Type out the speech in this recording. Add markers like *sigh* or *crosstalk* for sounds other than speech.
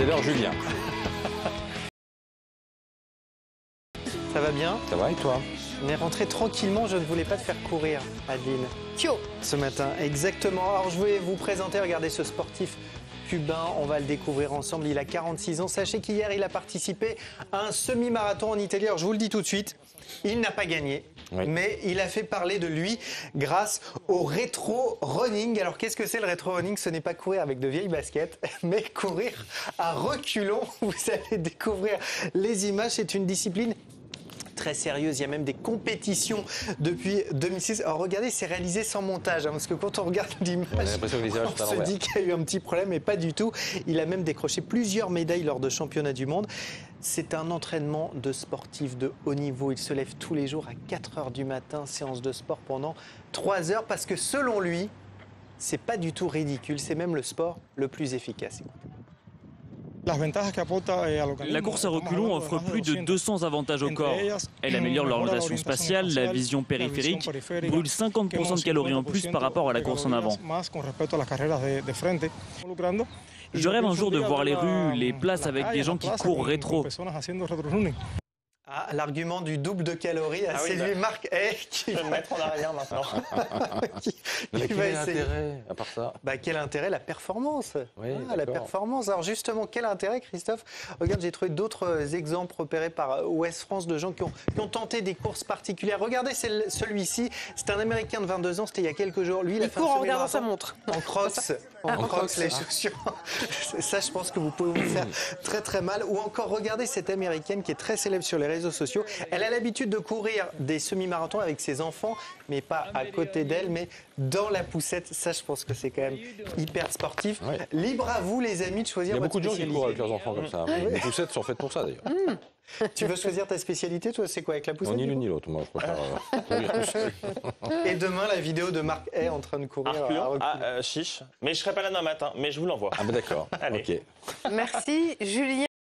C'est l'heure Julien. Ça va bien Ça va et toi On est rentré tranquillement, je ne voulais pas te faire courir, Adeline. Kyo. Ce matin, exactement. Alors je voulais vous présenter, regardez ce sportif cubain, on va le découvrir ensemble. Il a 46 ans. Sachez qu'hier, il a participé à un semi-marathon en Italie. Alors je vous le dis tout de suite, il n'a pas gagné. Mais il a fait parler de lui grâce au rétro running. Alors qu'est-ce que c'est le rétro running? Ce n'est pas courir avec de vieilles baskets, *laughs* mais courir à reculons. Vous allez découvrir les images. C'est une discipline très sérieuse. Il y a même des compétitions depuis 2006. Alors regardez, c'est réalisé sans montage, hein, parce que quand on regarde *laughs* l'image, On se dit qu'il y a eu un petit problème, mais pas du tout. Il a même décroché plusieurs médailles lors de championnats du monde. C'est un entraînement de sportif de haut niveau. Il se lève tous les jours à 4 heures du matin, séance de sport pendant 3 heures, parce que selon lui, c'est pas du tout ridicule. C'est même le sport le plus efficace. La course à reculons offre plus de 200 avantages au corps. Elle améliore l'orientation spatiale, la vision périphérique, brûle 50% de calories en plus par rapport à la course en avant. Je rêve un jour de voir les rues, les places avec des gens qui courent rétro. Ah, l'argument du double de calories a Ah oui, séduit bah. Marc Hay qui Je vais me mettre en arrière maintenant. *laughs* qui- Mais qui quel va essayer. l'intérêt à part ça Bah, quel intérêt la performance Oui, Ah, La performance. Alors justement, quel intérêt, Christophe Regarde, j'ai trouvé d'autres euh, exemples repérés par euh, Ouest France de gens qui ont, qui ont tenté des courses particulières. Regardez c'est celui-ci. C'est un Américain de 22 ans. C'était il y a quelques jours. Lui, il, a Il fait un court en regardant sa montre. En crocs, *laughs* en crocs, les chaussures. *laughs* Ça, je pense que vous pouvez vous faire très très mal. Ou encore, regardez cette américaine qui est très célèbre sur les réseaux sociaux. Elle a l'habitude de courir des semi-marathons avec ses enfants, mais pas à côté d'elle, mais dans la poussette. Ça, je pense que c'est quand même hyper sportif. Ouais. Libre à vous, les amis, de Il choisir y a beaucoup de gens qui courent avec leurs enfants comme ça. Les poussettes sont faites pour ça d'ailleurs. Tu veux choisir ta spécialité, toi C'est quoi avec la poussette Non, ni l'une ni l'autre. Moi, je préfère euh. *laughs* Et demain, la vidéo de Marc Hay en train de courir. à. Ah, euh, chiche. Mais je serai pas là demain matin, mais je vous l'envoie. Ah, ben d'accord. Allez. Ok. Merci, Julien.